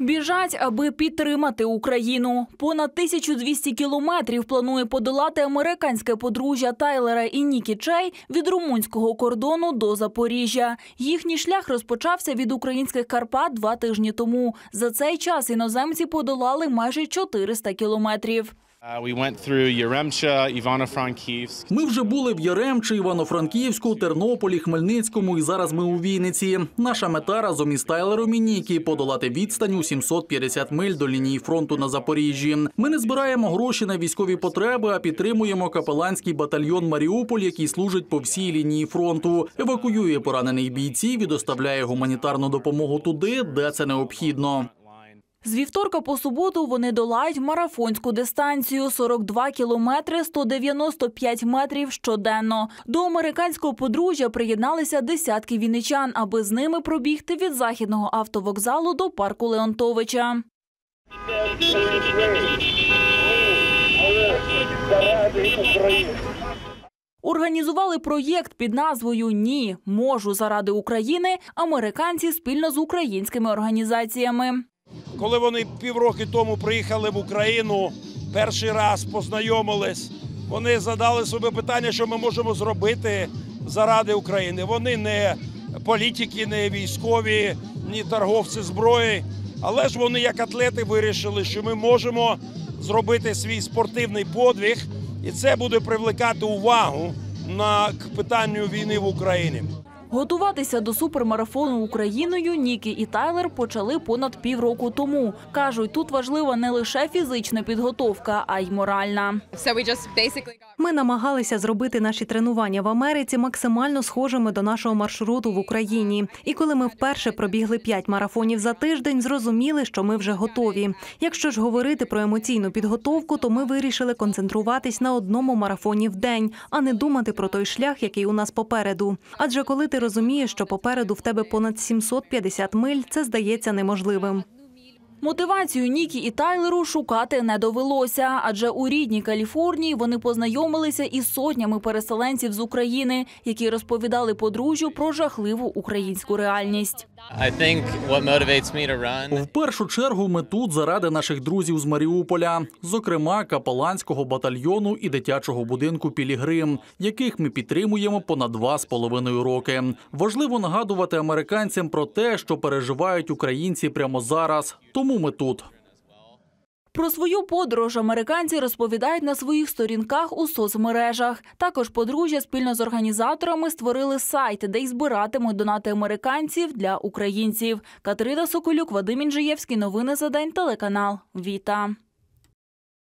Біжать, аби підтримати Україну. Понад 1200 кілометрів планує подолати американське подружжя Тайлера і Нікі Чей від румунського кордону до Запоріжжя. Їхній шлях розпочався від українських Карпат два тижні тому. За цей час іноземці подолали майже 400 кілометрів. Uh. Ми вже були в Яремчі, Івано-Франківську, Тернополі, Хмельницькому і зараз ми у Вінниці. Наша мета разом із Тайлером і Нікі подолати відстань у 750 миль до лінії фронту на Запоріжжі. Ми не збираємо гроші на військові потреби, а підтримуємо капеланський батальйон Маріуполь, який служить по всій лінії фронту. Евакуює поранених бійців і доставляє гуманітарну допомогу туди, де це необхідно. З вівторка по суботу вони долають марафонську дистанцію 42 кілометри 195 метрів щоденно. До американського подружжя приєдналися десятки вінничан, аби з ними пробігти від західного автовокзалу до парку Леонтовича. Організували проєкт під назвою Ні, можу заради України американці спільно з українськими організаціями. Коли вони півроки тому приїхали в Україну, перший раз познайомились, вони задали собі питання, що ми можемо зробити заради України. Вони не політики, не військові, ні торговці зброї. Але ж вони, як атлети, вирішили, що ми можемо зробити свій спортивний подвиг, і це буде привлекати увагу на к питанню війни в Україні. Готуватися до супермарафону Україною Нікі і Тайлер почали понад півроку тому. Кажуть, тут важлива не лише фізична підготовка, а й моральна. Ми намагалися зробити наші тренування в Америці максимально схожими до нашого маршруту в Україні. І коли ми вперше пробігли п'ять марафонів за тиждень, зрозуміли, що ми вже готові. Якщо ж говорити про емоційну підготовку, то ми вирішили концентруватись на одному марафоні в день, а не думати про той шлях, який у нас попереду. Адже коли ти розумієш, що попереду в тебе понад 750 миль, це здається неможливим. Мотивацію Нікі і Тайлеру шукати не довелося, адже у рідній Каліфорнії вони познайомилися із сотнями переселенців з України, які розповідали подружжю про жахливу українську реальність. В першу чергу ми тут заради наших друзів з Маріуполя, зокрема капеланського батальйону і дитячого будинку Пілігрим, яких ми підтримуємо понад два з половиною роки. Важливо нагадувати американцям про те, що переживають українці прямо зараз. Тому ми тут. Про свою подорож американці розповідають на своїх сторінках у соцмережах. Також подружжя спільно з організаторами створили сайт, де й збиратимуть донати американців для українців. Катерина Соколюк, Вадим Інжиєвський. Новини за день. Телеканал Віта.